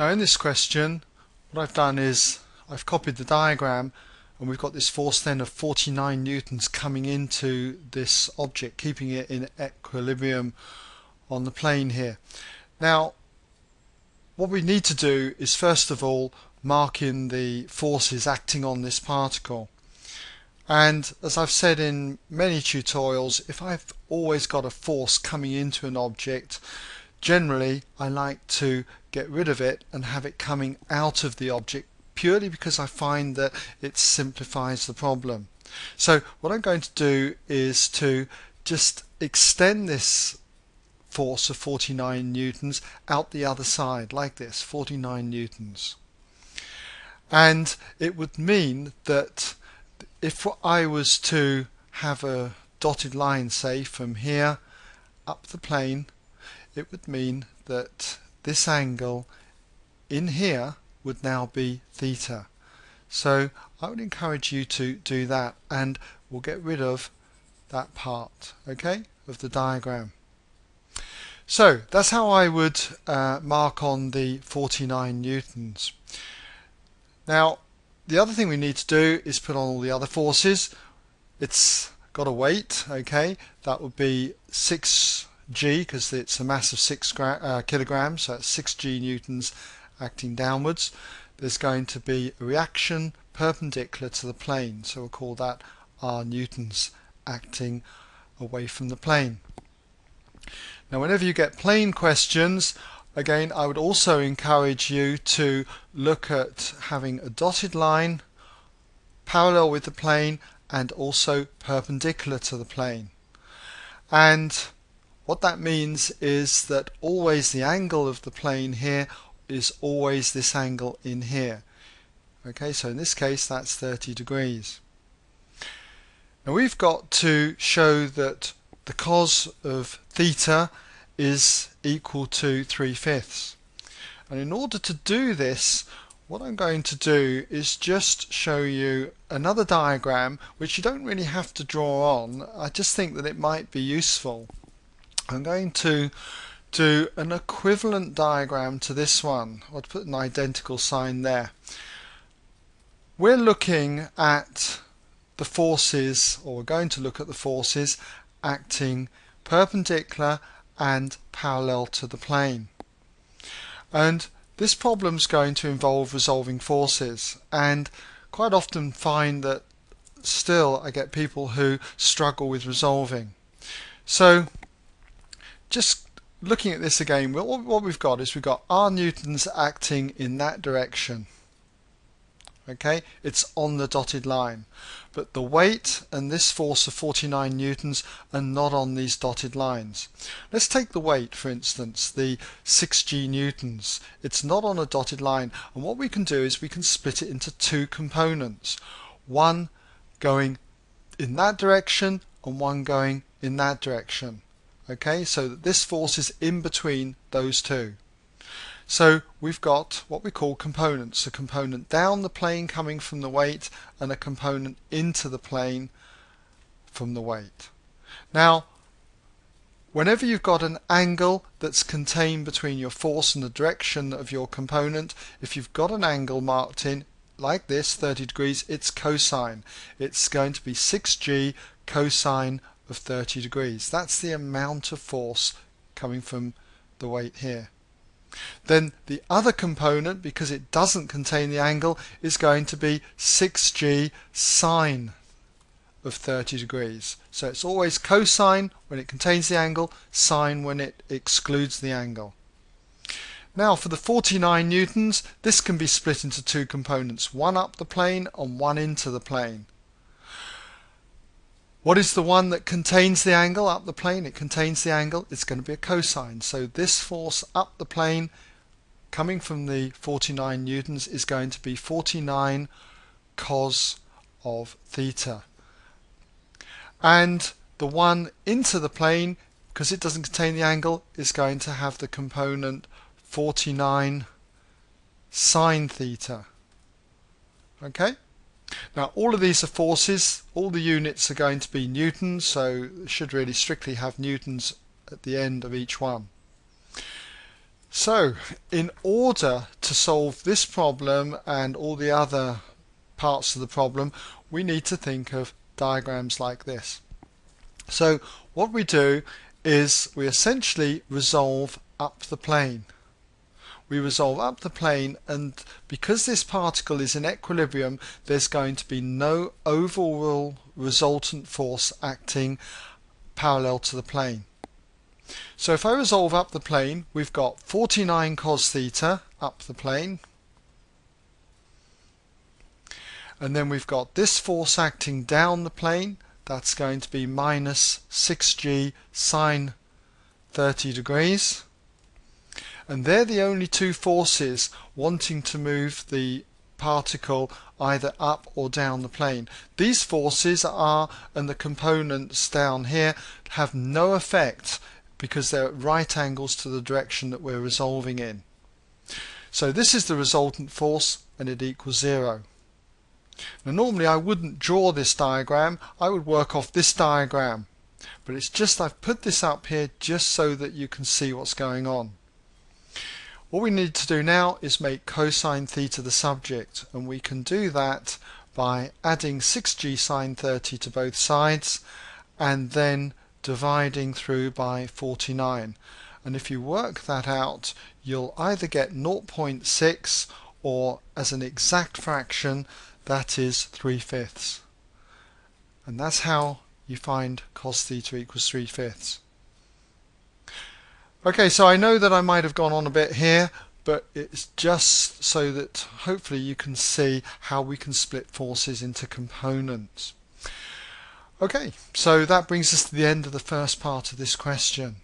Now in this question what I've done is I've copied the diagram and we've got this force then of 49 newtons coming into this object keeping it in equilibrium on the plane here. Now what we need to do is first of all mark in the forces acting on this particle and as I've said in many tutorials if I've always got a force coming into an object generally I like to get rid of it and have it coming out of the object purely because I find that it simplifies the problem. So what I'm going to do is to just extend this force of 49 newtons out the other side like this 49 newtons and it would mean that if I was to have a dotted line say from here up the plane it would mean that this angle in here would now be theta. So I would encourage you to do that and we'll get rid of that part okay of the diagram. So that's how I would uh, mark on the 49 newtons. Now the other thing we need to do is put on all the other forces. It's got a weight okay that would be 6 g because it's a mass of 6 uh, kilograms so it's 6 g newtons acting downwards. There's going to be a reaction perpendicular to the plane so we'll call that r newtons acting away from the plane. Now whenever you get plane questions again I would also encourage you to look at having a dotted line parallel with the plane and also perpendicular to the plane. And what that means is that always the angle of the plane here is always this angle in here. Okay, so in this case that's 30 degrees. Now we've got to show that the cos of theta is equal to 3 fifths. And in order to do this, what I'm going to do is just show you another diagram which you don't really have to draw on. I just think that it might be useful. I'm going to do an equivalent diagram to this one. I'll put an identical sign there. We're looking at the forces, or we're going to look at the forces acting perpendicular and parallel to the plane. And this problem is going to involve resolving forces and quite often find that still I get people who struggle with resolving. So just looking at this again, what we've got is we've got R newtons acting in that direction. Okay, it's on the dotted line. But the weight and this force of 49 newtons are not on these dotted lines. Let's take the weight for instance, the 6g newtons. It's not on a dotted line and what we can do is we can split it into two components. One going in that direction and one going in that direction okay so this force is in between those two. So we've got what we call components a component down the plane coming from the weight and a component into the plane from the weight. Now whenever you've got an angle that's contained between your force and the direction of your component if you've got an angle marked in like this 30 degrees it's cosine. It's going to be 6g cosine of 30 degrees. That's the amount of force coming from the weight here. Then the other component, because it doesn't contain the angle, is going to be 6g sine of 30 degrees. So it's always cosine when it contains the angle, sine when it excludes the angle. Now for the 49 newtons, this can be split into two components, one up the plane and one into the plane. What is the one that contains the angle up the plane? It contains the angle. It's going to be a cosine. So this force up the plane coming from the 49 newtons is going to be 49 cos of theta. And the one into the plane, because it doesn't contain the angle, is going to have the component 49 sine theta. Okay? Now all of these are forces, all the units are going to be newtons, so should really strictly have newtons at the end of each one. So, in order to solve this problem and all the other parts of the problem, we need to think of diagrams like this. So, what we do is we essentially resolve up the plane. We resolve up the plane and because this particle is in equilibrium there's going to be no overall resultant force acting parallel to the plane. So if I resolve up the plane, we've got 49 cos theta up the plane. And then we've got this force acting down the plane. That's going to be minus 6g sine 30 degrees. And they're the only two forces wanting to move the particle either up or down the plane. These forces are, and the components down here, have no effect because they're at right angles to the direction that we're resolving in. So this is the resultant force and it equals zero. Now normally I wouldn't draw this diagram, I would work off this diagram. But it's just I've put this up here just so that you can see what's going on. What we need to do now is make cosine theta the subject and we can do that by adding 6g sine 30 to both sides and then dividing through by 49 and if you work that out you'll either get 0.6 or as an exact fraction that is 3 fifths and that's how you find cos theta equals 3 fifths. Okay so I know that I might have gone on a bit here but it's just so that hopefully you can see how we can split forces into components. Okay, so that brings us to the end of the first part of this question.